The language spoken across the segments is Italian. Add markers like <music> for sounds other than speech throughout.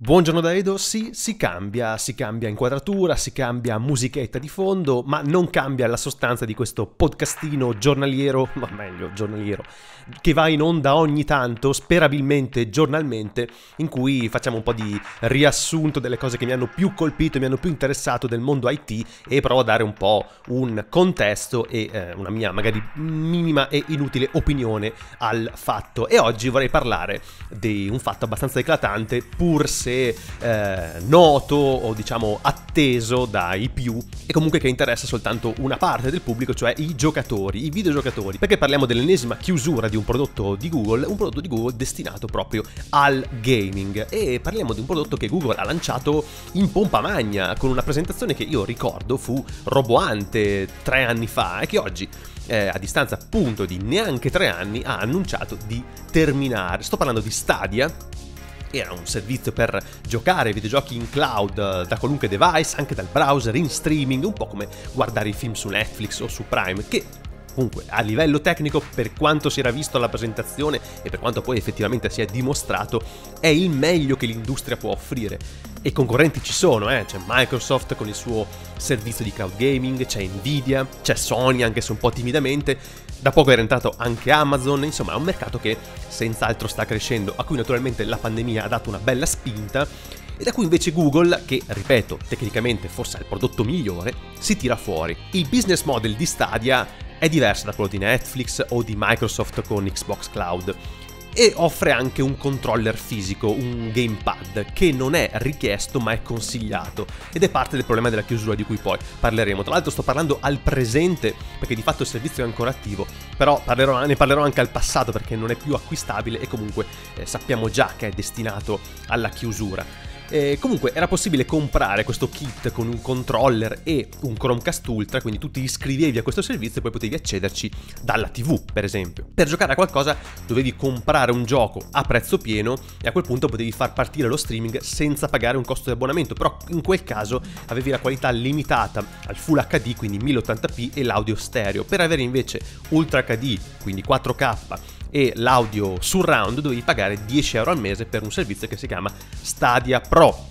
Buongiorno da Edo, sì, si cambia, si cambia inquadratura, si cambia musichetta di fondo, ma non cambia la sostanza di questo podcastino giornaliero, <laughs> ma meglio giornaliero, che va in onda ogni tanto, sperabilmente giornalmente, in cui facciamo un po' di riassunto delle cose che mi hanno più colpito, mi hanno più interessato del mondo IT e provo a dare un po' un contesto e eh, una mia magari minima e inutile opinione al fatto. E oggi vorrei parlare di un fatto abbastanza eclatante, pur se sé eh, noto o diciamo atteso dai più e comunque che interessa soltanto una parte del pubblico, cioè i giocatori, i videogiocatori, perché parliamo dell'ennesima chiusura di un prodotto di Google, un prodotto di Google destinato proprio al gaming e parliamo di un prodotto che Google ha lanciato in pompa magna con una presentazione che io ricordo fu roboante tre anni fa e che oggi eh, a distanza appunto di neanche tre anni ha annunciato di terminare. Sto parlando di Stadia, era un servizio per giocare videogiochi in cloud eh, da qualunque device, anche dal browser, in streaming, un po' come guardare i film su Netflix o su Prime, che comunque a livello tecnico, per quanto si era visto alla presentazione e per quanto poi effettivamente si è dimostrato, è il meglio che l'industria può offrire. E concorrenti ci sono, eh? c'è Microsoft con il suo servizio di cloud gaming, c'è Nvidia, c'è Sony anche se un po' timidamente, da poco era entrato anche Amazon, insomma è un mercato che senz'altro sta crescendo, a cui naturalmente la pandemia ha dato una bella spinta e da cui invece Google, che ripeto tecnicamente forse è il prodotto migliore, si tira fuori. Il business model di Stadia è diverso da quello di Netflix o di Microsoft con Xbox Cloud e offre anche un controller fisico, un gamepad, che non è richiesto ma è consigliato ed è parte del problema della chiusura di cui poi parleremo. Tra l'altro sto parlando al presente perché di fatto il servizio è ancora attivo, però parlerò, ne parlerò anche al passato perché non è più acquistabile e comunque eh, sappiamo già che è destinato alla chiusura. Eh, comunque era possibile comprare questo kit con un controller e un Chromecast Ultra, quindi tu ti iscrivevi a questo servizio e poi potevi accederci dalla TV, per esempio. Per giocare a qualcosa dovevi comprare un gioco a prezzo pieno e a quel punto potevi far partire lo streaming senza pagare un costo di abbonamento, però in quel caso avevi la qualità limitata al Full HD, quindi 1080p e l'audio stereo. Per avere invece Ultra HD, quindi 4K e l'audio surround dovevi pagare 10 euro al mese per un servizio che si chiama Stadia Pro.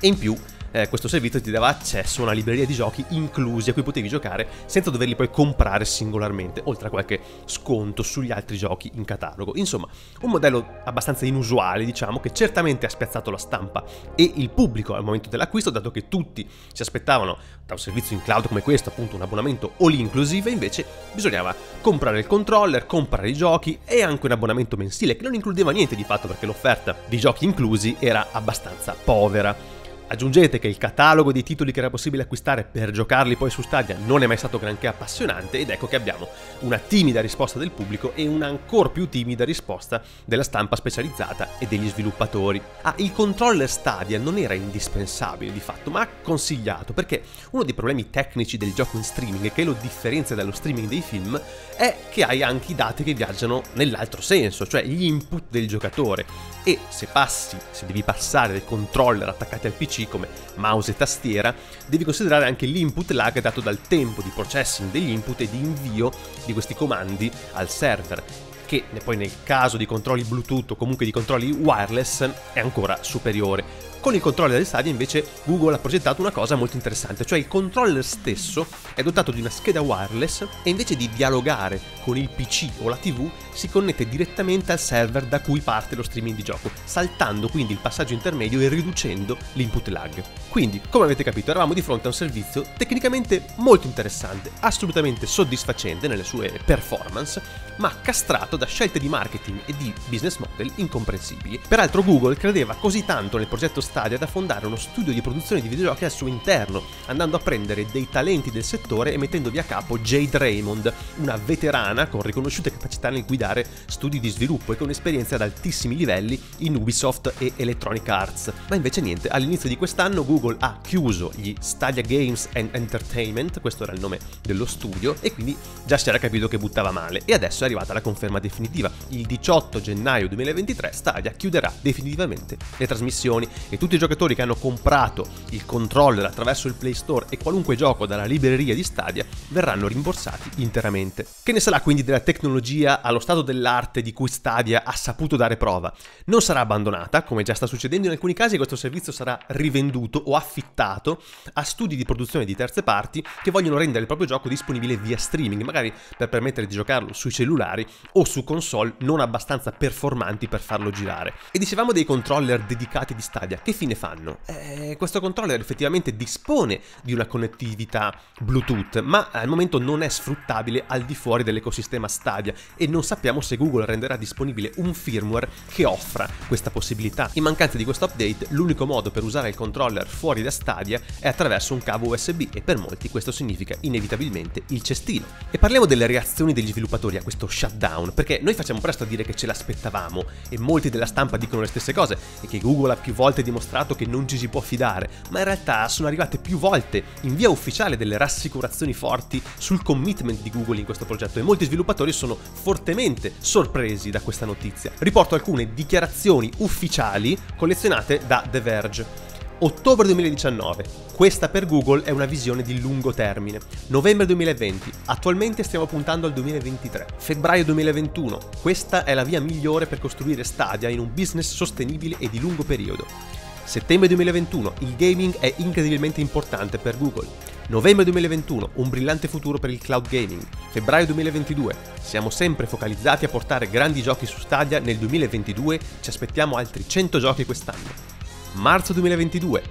E in più eh, questo servizio ti dava accesso a una libreria di giochi inclusi a cui potevi giocare senza doverli poi comprare singolarmente, oltre a qualche sconto sugli altri giochi in catalogo. Insomma, un modello abbastanza inusuale, diciamo, che certamente ha spiazzato la stampa e il pubblico al momento dell'acquisto, dato che tutti si aspettavano da un servizio in cloud come questo, appunto un abbonamento all inclusive, invece bisognava comprare il controller, comprare i giochi e anche un abbonamento mensile che non includeva niente di fatto perché l'offerta di giochi inclusi era abbastanza povera. Aggiungete che il catalogo dei titoli che era possibile acquistare per giocarli poi su Stadia non è mai stato granché appassionante ed ecco che abbiamo una timida risposta del pubblico e una ancora più timida risposta della stampa specializzata e degli sviluppatori. Ah, il controller Stadia non era indispensabile di fatto, ma consigliato perché uno dei problemi tecnici del gioco in streaming che lo differenzia dallo streaming dei film è che hai anche i dati che viaggiano nell'altro senso, cioè gli input del giocatore e se passi, se devi passare del controller attaccati al PC come mouse e tastiera, devi considerare anche l'input lag dato dal tempo di processing degli input e di invio di questi comandi al server che poi nel caso di controlli Bluetooth o comunque di controlli wireless è ancora superiore. Con il controller di Stadia invece Google ha progettato una cosa molto interessante, cioè il controller stesso è dotato di una scheda wireless e invece di dialogare con il PC o la TV si connette direttamente al server da cui parte lo streaming di gioco, saltando quindi il passaggio intermedio e riducendo l'input lag. Quindi, come avete capito, eravamo di fronte a un servizio tecnicamente molto interessante, assolutamente soddisfacente nelle sue performance, ma castrato da scelte di marketing e di business model incomprensibili. Peraltro Google credeva così tanto nel progetto Stadia da fondare uno studio di produzione di videogiochi al suo interno, andando a prendere dei talenti del settore e mettendovi a capo Jade Raymond, una veterana con riconosciute capacità nel guidare studi di sviluppo e con esperienze ad altissimi livelli in Ubisoft e Electronic Arts. Ma invece niente, all'inizio di quest'anno Google ha chiuso gli Stadia Games and Entertainment, questo era il nome dello studio, e quindi già si era capito che buttava male. E adesso è arrivata la conferma definitiva. Il 18 gennaio 2023 Stadia chiuderà definitivamente le trasmissioni e tutti i giocatori che hanno comprato il controller attraverso il Play Store e qualunque gioco dalla libreria di Stadia verranno rimborsati interamente. Che ne sarà quindi della tecnologia allo stato dell'arte di cui Stadia ha saputo dare prova? Non sarà abbandonata, come già sta succedendo in alcuni casi, questo servizio sarà rivenduto o affittato a studi di produzione di terze parti che vogliono rendere il proprio gioco disponibile via streaming, magari per permettere di giocarlo sui cellulari o su console non abbastanza performanti per farlo girare. E dicevamo dei controller dedicati di Stadia, che fine fanno? Eh, questo controller effettivamente dispone di una connettività Bluetooth, ma al momento non è sfruttabile al di fuori dell'ecosistema Stadia e non sappiamo se Google renderà disponibile un firmware che offra questa possibilità. In mancanza di questo update, l'unico modo per usare il controller fuori da Stadia è attraverso un cavo USB e per molti questo significa inevitabilmente il cestino. E parliamo delle reazioni degli sviluppatori a questo shutdown, perché noi facciamo presto a dire che ce l'aspettavamo e molti della stampa dicono le stesse cose e che Google ha più volte dimostrato che non ci si può fidare, ma in realtà sono arrivate più volte in via ufficiale delle rassicurazioni forti sul commitment di Google in questo progetto e molti sviluppatori sono fortemente sorpresi da questa notizia. Riporto alcune dichiarazioni ufficiali collezionate da The Verge. Ottobre 2019. Questa per Google è una visione di lungo termine. Novembre 2020. Attualmente stiamo puntando al 2023. Febbraio 2021. Questa è la via migliore per costruire Stadia in un business sostenibile e di lungo periodo. Settembre 2021. Il gaming è incredibilmente importante per Google. Novembre 2021, un brillante futuro per il cloud gaming. Febbraio 2022, siamo sempre focalizzati a portare grandi giochi su Stadia nel 2022, ci aspettiamo altri 100 giochi quest'anno marzo 2022,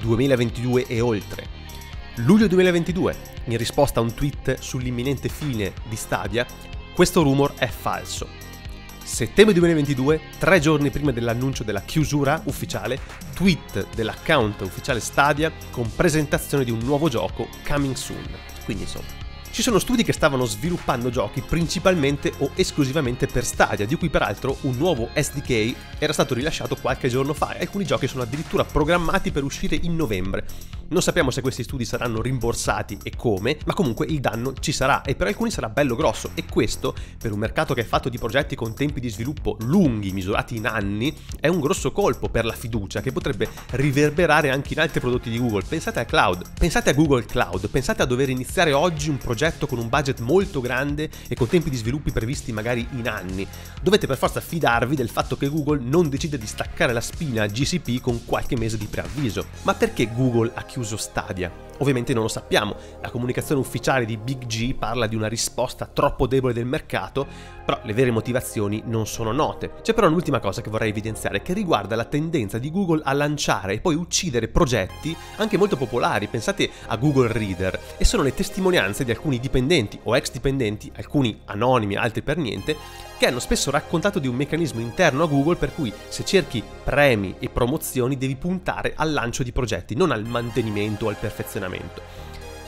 2022 e oltre. Luglio 2022, in risposta a un tweet sull'imminente fine di Stadia, questo rumor è falso. Settembre 2022, tre giorni prima dell'annuncio della chiusura ufficiale, tweet dell'account ufficiale Stadia con presentazione di un nuovo gioco coming soon. Quindi insomma, ci sono studi che stavano sviluppando giochi principalmente o esclusivamente per Stadia, di cui peraltro un nuovo SDK era stato rilasciato qualche giorno fa e alcuni giochi sono addirittura programmati per uscire in novembre. Non sappiamo se questi studi saranno rimborsati e come, ma comunque il danno ci sarà e per alcuni sarà bello grosso e questo, per un mercato che è fatto di progetti con tempi di sviluppo lunghi, misurati in anni, è un grosso colpo per la fiducia che potrebbe riverberare anche in altri prodotti di Google. Pensate a cloud, pensate a Google Cloud, pensate a dover iniziare oggi un progetto con un budget molto grande e con tempi di sviluppi previsti magari in anni. Dovete per forza fidarvi del fatto che Google non decide di staccare la spina a GCP con qualche mese di preavviso. Ma perché Google ha chiuso chiuso Stadia. Ovviamente non lo sappiamo, la comunicazione ufficiale di Big G parla di una risposta troppo debole del mercato, però le vere motivazioni non sono note. C'è però un'ultima cosa che vorrei evidenziare che riguarda la tendenza di Google a lanciare e poi uccidere progetti anche molto popolari, pensate a Google Reader, e sono le testimonianze di alcuni dipendenti o ex dipendenti, alcuni anonimi, altri per niente, che hanno spesso raccontato di un meccanismo interno a Google per cui se cerchi premi e promozioni devi puntare al lancio di progetti, non al mantenimento o al perfezionamento.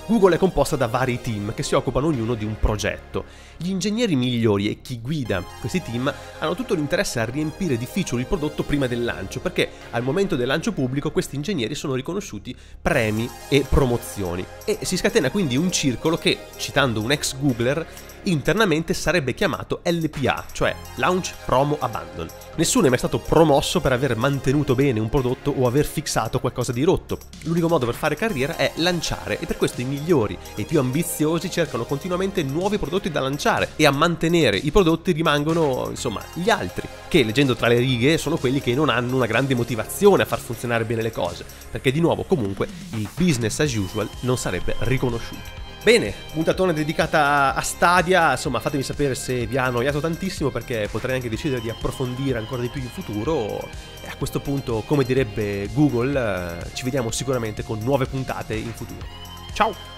Google è composta da vari team che si occupano ognuno di un progetto. Gli ingegneri migliori e chi guida questi team hanno tutto l'interesse a riempire di feature il prodotto prima del lancio, perché al momento del lancio pubblico questi ingegneri sono riconosciuti premi e promozioni. E si scatena quindi un circolo che, citando un ex Googler, internamente sarebbe chiamato LPA, cioè Launch Promo Abandon. Nessuno è mai stato promosso per aver mantenuto bene un prodotto o aver fissato qualcosa di rotto. L'unico modo per fare carriera è lanciare e per questo i migliori e i più ambiziosi cercano continuamente nuovi prodotti da lanciare e a mantenere i prodotti rimangono, insomma, gli altri, che leggendo tra le righe sono quelli che non hanno una grande motivazione a far funzionare bene le cose, perché di nuovo comunque il business as usual non sarebbe riconosciuto. Bene, puntatona dedicata a Stadia, insomma fatemi sapere se vi ha annoiato tantissimo perché potrei anche decidere di approfondire ancora di più in futuro e a questo punto, come direbbe Google, eh, ci vediamo sicuramente con nuove puntate in futuro. Ciao!